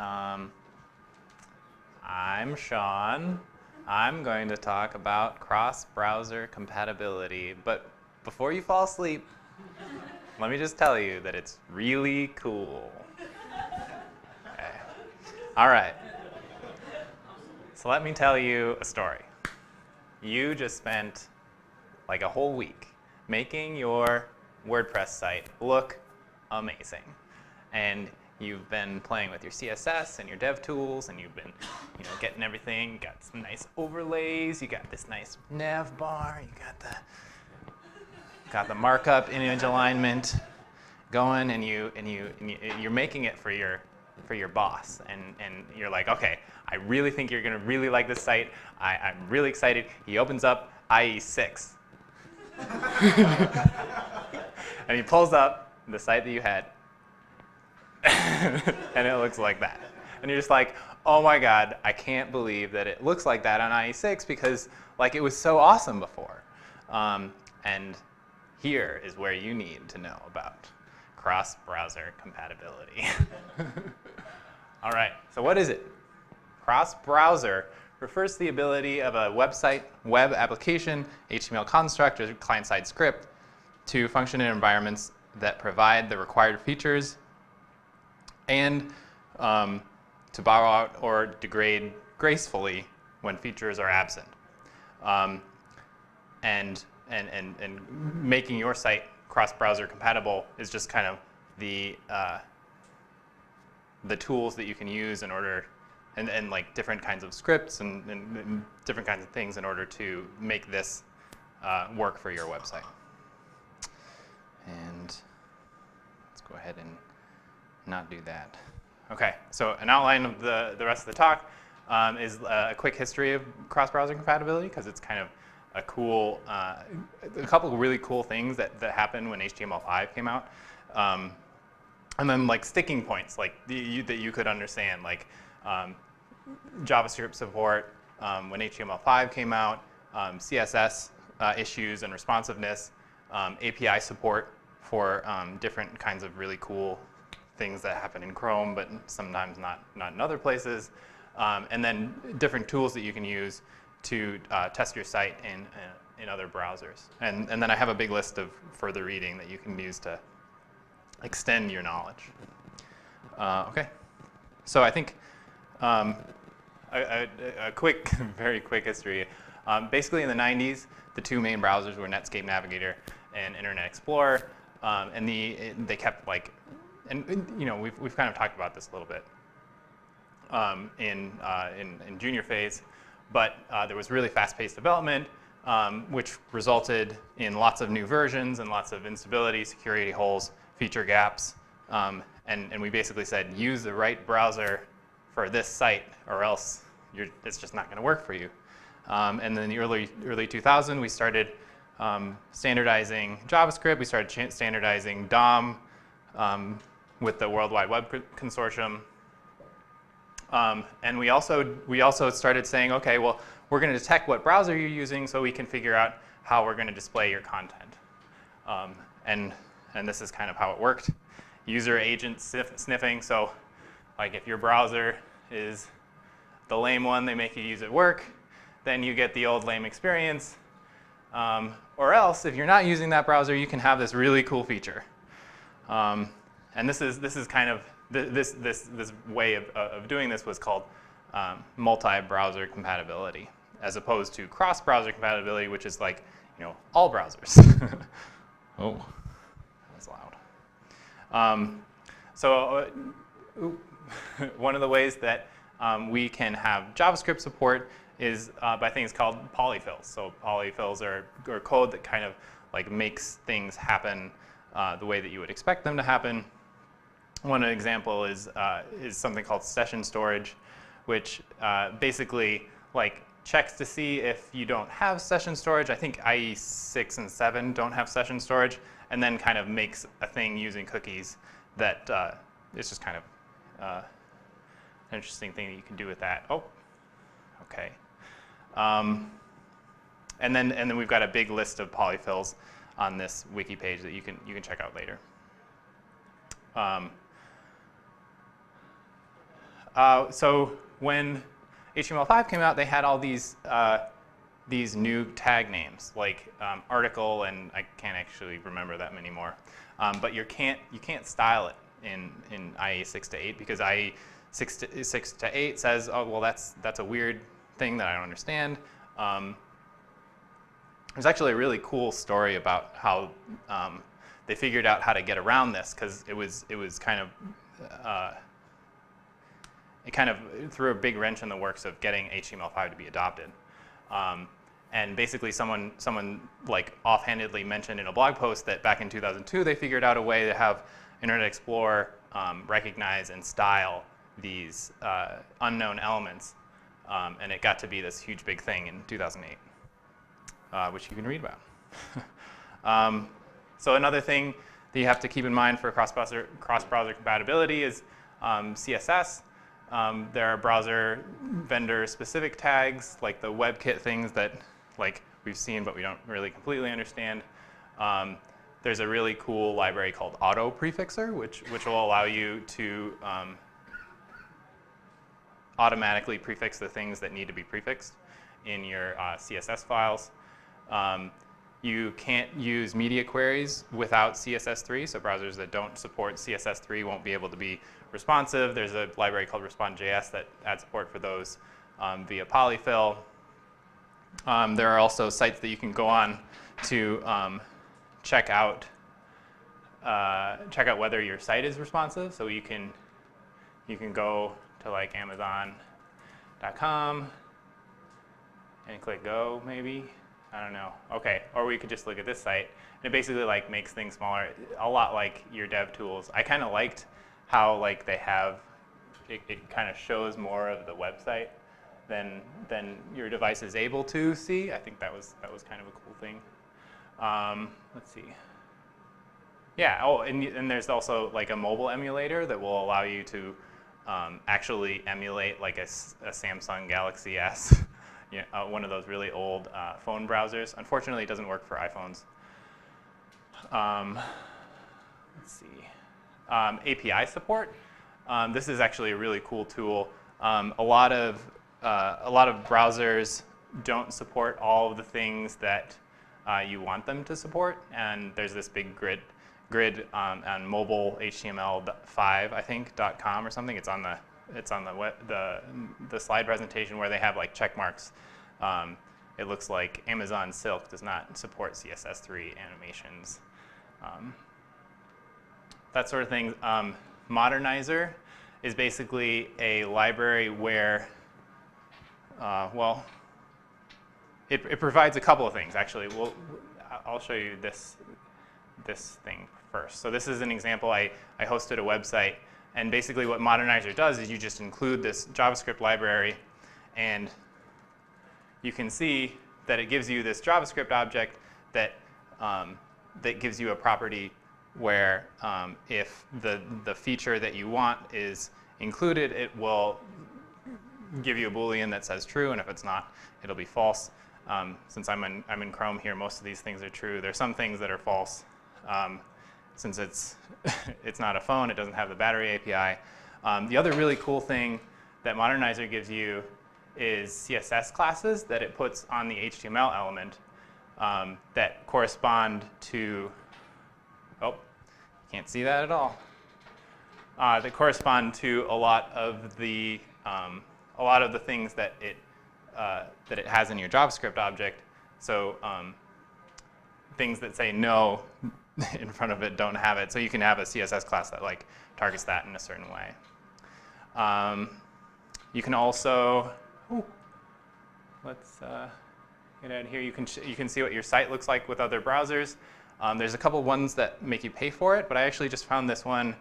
Um, I'm Sean. I'm going to talk about cross-browser compatibility. But before you fall asleep, let me just tell you that it's really cool. Okay. All right. So let me tell you a story. You just spent like a whole week making your WordPress site look amazing. And you've been playing with your CSS and your dev tools and you've been you know, getting everything. Got some nice overlays. You got this nice nav bar. You got the, got the markup image alignment going and, you, and, you, and you, you're making it for your, for your boss. And, and you're like, OK, I really think you're going to really like this site. I, I'm really excited. He opens up IE6. and he pulls up the site that you had, and it looks like that. And you're just like, oh my god, I can't believe that it looks like that on IE6 because like it was so awesome before. Um, and here is where you need to know about cross-browser compatibility. All right, so what is it? Cross-browser refers to the ability of a website, web application, HTML construct, or client-side script to function in environments that provide the required features and um, to borrow out or degrade gracefully when features are absent. Um, and, and, and, and making your site cross-browser compatible is just kind of the, uh, the tools that you can use in order and, and like different kinds of scripts and, and, and different kinds of things in order to make this uh, work for your website. And let's go ahead and not do that. Okay, so an outline of the, the rest of the talk um, is a quick history of cross-browser compatibility because it's kind of a cool, uh, a couple of really cool things that, that happened when HTML5 came out. Um, and then like sticking points like the, you, that you could understand, like um, JavaScript support um, when HTML5 came out, um, CSS uh, issues and responsiveness, um, API support for different kinds of really cool things that happen in Chrome, but sometimes not, not in other places. Um, and then different tools that you can use to uh, test your site in, uh, in other browsers. And, and then I have a big list of further reading that you can use to extend your knowledge. Uh, okay, so I think um, a, a, a, quick, very quick history. Um, basically in the 90s, the two main browsers were Netscape Navigator and Internet Explorer. Um, and the, they kept like, and you know, we've, we've kind of talked about this a little bit um, in, uh, in, in, junior phase, but uh, there was really fast-paced development, um, which resulted in lots of new versions and lots of instability, security holes, feature gaps. Um, and, and we basically said, use the right browser for this site or else it's just not going to work for you. Um, and then in the early, early 2000, we started um, standardizing JavaScript. We started standardizing DOM um, with the World Wide Web Consortium. Um, and we also, we also started saying, OK, well, we're going to detect what browser you're using so we can figure out how we're going to display your content. Um, and, and this is kind of how it worked. User agent sniffing. So like if your browser is the lame one, they make you use at work, then you get the old lame experience. Um, or else, if you're not using that browser, you can have this really cool feature. Um, and this is, this is kind of, this, this, this way of, of doing this was called um, multi-browser compatibility, as opposed to cross-browser compatibility, which is like, you know, all browsers. oh, that's loud. Um, so uh, one of the ways that um, we can have JavaScript support is uh, by things called polyfills. So polyfills are, are code that kind of like makes things happen uh, the way that you would expect them to happen. One example is, uh, is something called session storage, which uh, basically like checks to see if you don't have session storage. I think IE 6 and 7 don't have session storage, and then kind of makes a thing using cookies that uh, is just kind of uh, an interesting thing that you can do with that. Oh, okay. Um, and then and then we've got a big list of polyfills on this wiki page that you can you can check out later. Um, Uh, so when HTML5 came out, they had all these uh, these new tag names like um, article, and I can't actually remember that many more. Um, but you can't you can't style it in in IE six to eight because IE six to six to eight says, oh well, that's that's a weird thing that I don't understand. Um, there's actually a really cool story about how um, they figured out how to get around this because it was it was kind of uh, it kind of threw a big wrench in the works of getting HTML5 to be adopted. Um, and basically someone, someone like offhandedly mentioned in a blog post that back in 2002 they figured out a way to have Internet Explorer um, recognize and style these uh, unknown elements. Um, and it got to be this huge big thing in 2008, uh, which you can read about. Um, so another thing that you have to keep in mind for cross-browser cross compatibility is um, CSS. Um, there are browser vendor specific tags like the WebKit things that like we've seen but we don't really completely understand. Um, there's a really cool library called Autoprefixer which, which will allow you to um, automatically prefix the things that need to be prefixed in your uh, CSS files. Um, you can't use media queries without CSS3, so browsers that don't support CSS3 won't be able to be responsive. There's a library called Respond.js that adds support for those um, via polyfill. Um, there are also sites that you can go on to um, check out uh, check out whether your site is responsive. So you can you can go to like Amazon.com and click go maybe I don't know. Okay, or we could just look at this site. And it basically like makes things smaller, a lot like your dev tools. I kind of liked how like they have, it, it kind of shows more of the website than than your device is able to see. I think that was that was kind of a cool thing. Um, let's see. Yeah. Oh, and, and there's also like a mobile emulator that will allow you to um, actually emulate like a, a Samsung Galaxy S. you know, uh, one of those really old uh, phone browsers. Unfortunately, it doesn't work for iPhones. Um, let's see. Um, API support. Um, this is actually a really cool tool. Um, a lot of uh, a lot of browsers don't support all of the things that uh, you want them to support, and there's this big grid grid um, on mobile HTML5, I think .com or something. It's on the it's on the, the, the slide presentation where they have like check marks. Um, it looks like Amazon Silk does not support CSS3 animations. Um, that sort of thing. Um, Modernizr is basically a library where, uh, well, it, it, provides a couple of things actually. We'll, I'll show you this, this thing first. So this is an example. I, I hosted a website and basically what Modernizr does is you just include this JavaScript library and you can see that it gives you this JavaScript object that, um, that gives you a property where um, if the, the feature that you want is included, it will give you a Boolean that says true, and if it's not, it'll be false. Um, since I'm in, I'm in Chrome here, most of these things are true. There's some things that are false. Um, since it's, it's not a phone, it doesn't have the battery API. Um, the other really cool thing that Modernizr gives you is CSS classes that it puts on the HTML element um, that correspond to, oh, can't see that at all, uh, that correspond to a lot of the, um, a lot of the things that it, uh, that it has in your JavaScript object. So um, things that say no in front of it don't have it. So you can have a CSS class that like targets that in a certain way. Um, you can also, ooh, let's uh, get out here. You can, you can see what your site looks like with other browsers. Um, there's a couple ones that make you pay for it, but I actually just found this one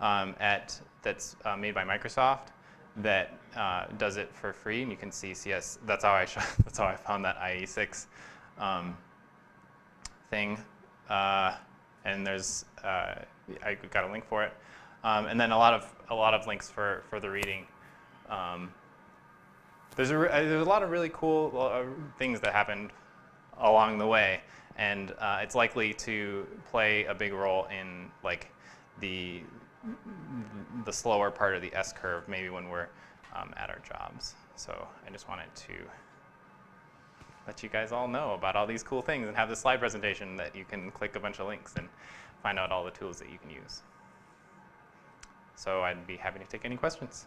um, at, that's uh, made by Microsoft that uh, does it for free, and you can see CS. That's how I that's how I found that IE6 um, thing. Uh, and there's uh, I got a link for it, um, and then a lot of a lot of links for for the reading. Um, there's a uh, there's a lot of really cool things that happened along the way, and uh, it's likely to play a big role in like the the slower part of the S curve, maybe when we're um, at our jobs. So I just wanted to let you guys all know about all these cool things and have this slide presentation that you can click a bunch of links and find out all the tools that you can use. So I'd be happy to take any questions.